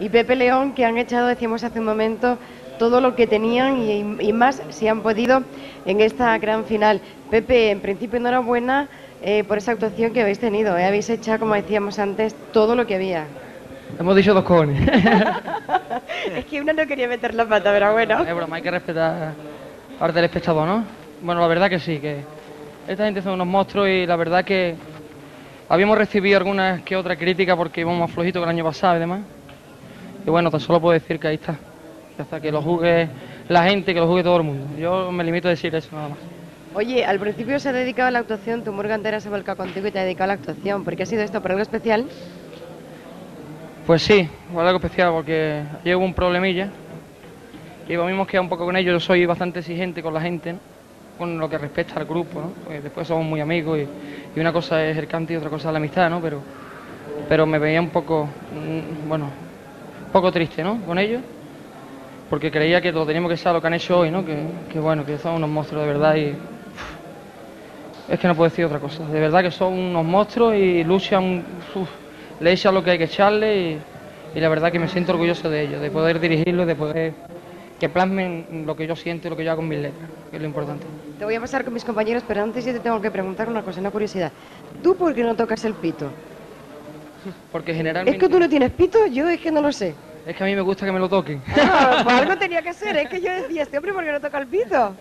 Y Pepe León, que han echado, decíamos hace un momento, todo lo que tenían y, y más si han podido en esta gran final. Pepe, en principio enhorabuena eh, por esa actuación que habéis tenido. ¿eh? Habéis echado, como decíamos antes, todo lo que había. Hemos dicho dos cojones. es que uno no quería meter la pata, pero bueno. es broma, hay que respetar al del espectador, ¿no? Bueno, la verdad que sí, que esta gente son unos monstruos y la verdad que habíamos recibido algunas que otra crítica porque íbamos más flojitos que el año pasado y demás. Y bueno, tan solo puedo decir que ahí está. Hasta que lo juegue la gente, que lo juegue todo el mundo. Yo me limito a decir eso nada más. Oye, al principio se ha dedicado a la actuación, tu Morgan entera se ha volcado contigo y te ha dedicado a la actuación. ¿Por qué ha sido esto? ¿Por algo especial? Pues sí, por algo especial, porque hubo un problemilla. Y lo mismo que un poco con ellos, yo soy bastante exigente con la gente, ¿no? con lo que respecta al grupo, ¿no? Pues después somos muy amigos y, y, una cosa es el cante y otra cosa es la amistad, ¿no? Pero, pero me veía un poco, mm, bueno, poco triste, ¿no? Con ellos, porque creía que lo teníamos que ser lo que han hecho hoy, ¿no? Que, que bueno, que son unos monstruos de verdad y es que no puedo decir otra cosa. De verdad que son unos monstruos y luchan, uf, le echan lo que hay que echarle y, y, la verdad que me siento orgulloso de ellos, de poder dirigirlos, de poder que plasmen lo que yo siento y lo que yo hago en mis letras, que es lo importante. Te voy a pasar con mis compañeros, pero antes yo te tengo que preguntar una cosa, una curiosidad. ¿Tú por qué no tocas el pito? Porque generalmente... Es que tú no tienes pito, yo es que no lo sé. Es que a mí me gusta que me lo toquen. Ah, pues algo tenía que ser, es que yo decía, este hombre, ¿por qué no toca el pito?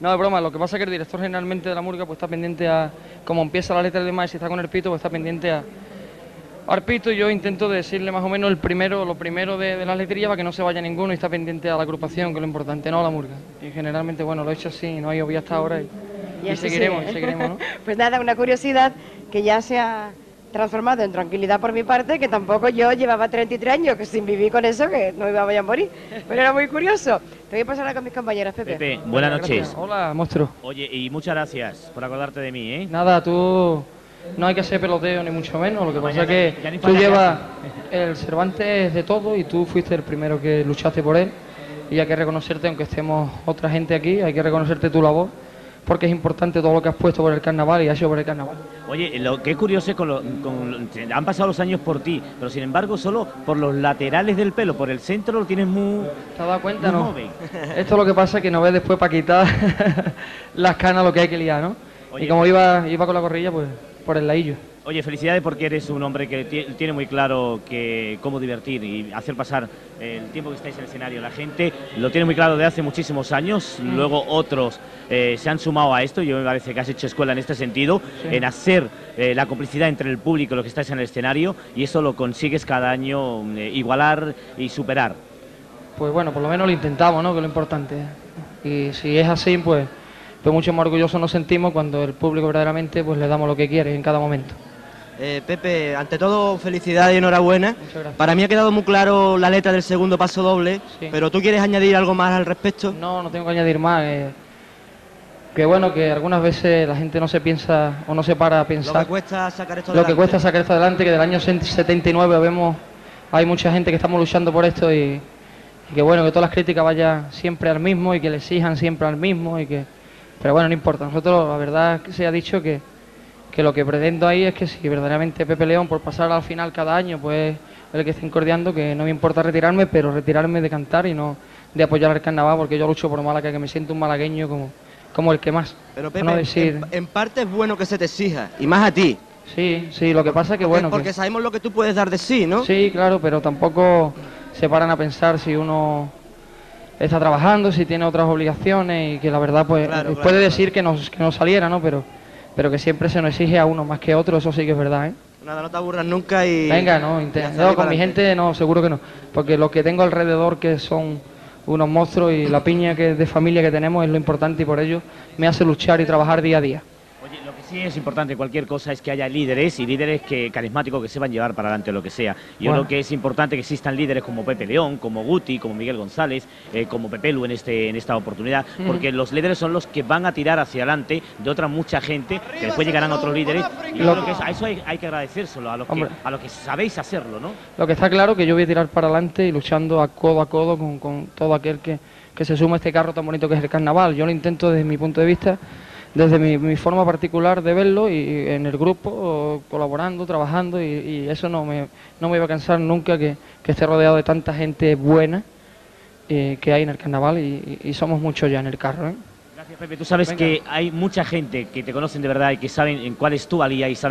No, es broma, lo que pasa es que el director generalmente de la murga pues está pendiente a, como empieza la letra de demás y si está con el pito, pues está pendiente a, al pito y yo intento decirle más o menos el primero, lo primero de, de la letría para que no se vaya ninguno y está pendiente a la agrupación, que es lo importante, no a la murga. Y generalmente, bueno, lo he hecho así, no hay obvio hasta ahora y, y, y seguiremos, sigue. y seguiremos, ¿no? pues nada, una curiosidad que ya se ha transformado en tranquilidad por mi parte, que tampoco yo llevaba 33 años que sin vivir con eso, que no iba a morir. Pero era muy curioso. Te voy a pasar con mis compañeras, Pepe. Pepe, buenas noches. Gracias. Hola, monstruo. Oye, y muchas gracias por acordarte de mí, ¿eh? Nada, tú no hay que ser peloteo ni mucho menos, lo que pasa es que tú llevas el Cervantes de todo y tú fuiste el primero que luchaste por él y hay que reconocerte, aunque estemos otra gente aquí, hay que reconocerte tu labor porque es importante todo lo que has puesto por el carnaval y has hecho por el carnaval. Oye, lo que es curioso es con, lo, con han pasado los años por ti, pero sin embargo solo por los laterales del pelo, por el centro lo tienes muy. ¿Te has dado cuenta, no? Joven. Esto es lo que pasa que no ves después para quitar las canas lo que hay que liar, ¿no? Oye, y como iba, iba con la corrilla, pues por el ladillo. Oye, felicidades porque eres un hombre que tiene muy claro que cómo divertir y hacer pasar el tiempo que estáis en el escenario. La gente lo tiene muy claro de hace muchísimos años, mm. luego otros eh, se han sumado a esto. Yo me parece que has hecho escuela en este sentido, sí. en hacer eh, la complicidad entre el público y los que estáis en el escenario y eso lo consigues cada año eh, igualar y superar. Pues bueno, por lo menos lo intentamos, ¿no? Que es lo importante. Y si es así, pues, pues mucho más orgullosos nos sentimos cuando el público verdaderamente pues le damos lo que quiere en cada momento. Eh, Pepe, ante todo, felicidades y enhorabuena. Para mí ha quedado muy claro la letra del segundo paso doble, sí. pero ¿tú quieres añadir algo más al respecto? No, no tengo que añadir más. Eh, que bueno, que algunas veces la gente no se piensa o no se para a pensar. Lo que cuesta sacar esto Lo adelante. que cuesta sacar esto adelante, que del año 79 vemos, hay mucha gente que estamos luchando por esto y, y que bueno, que todas las críticas vayan siempre al mismo y que le exijan siempre al mismo y que... Pero bueno, no importa. Nosotros, la verdad, que se ha dicho que que lo que pretendo ahí es que si verdaderamente Pepe León por pasar al final cada año pues el que esté incordiando que no me importa retirarme pero retirarme de cantar y no de apoyar al carnaval porque yo lucho por Málaga que me siento un malagueño como, como el que más. Pero Pepe no decir... en, en, parte es bueno que se te exija y más a ti. Sí sí lo que pasa es que bueno porque que... sabemos lo que tú puedes dar de sí no sí claro pero tampoco se paran a pensar si uno está trabajando si tiene otras obligaciones y que la verdad pues claro, puede claro, decir que no, que no saliera no pero pero que siempre se nos exige a uno más que a otro, eso sí que es verdad, ¿eh? Nada, no te aburras nunca y... Venga, no, intento, con mi gente no, seguro que no, porque lo que tengo alrededor que son unos monstruos y la piña que de familia que tenemos es lo importante y por ello me hace luchar y trabajar día a día. Sí es importante cualquier cosa es que haya líderes y líderes que carismáticos que sepan llevar para adelante lo que sea. Yo bueno. creo que es importante que existan líderes como Pepe León, como Guti, como Miguel González, eh, como Pepe Lu en, este, en esta oportunidad, porque los líderes son los que van a tirar hacia adelante de otra mucha gente, que después llegarán otros líderes. Y yo creo que eso, a eso hay, hay que agradecérselo, a los que, a los que sabéis hacerlo, ¿no? Lo que está claro que yo voy a tirar para adelante y luchando a codo a codo con, con todo aquel que, que se suma a este carro tan bonito que es el carnaval. Yo lo intento desde mi punto de vista desde mi, forma particular de verlo y, en el grupo, colaborando, trabajando y, eso no me, no me iba a cansar nunca que, que esté rodeado de tanta gente buena eh, que hay en el carnaval y, somos muchos ya en el carro. ¿eh? Gracias Pepe, tú sabes que hay mucha gente que te conocen de verdad y que saben en cuál es tu valía y saben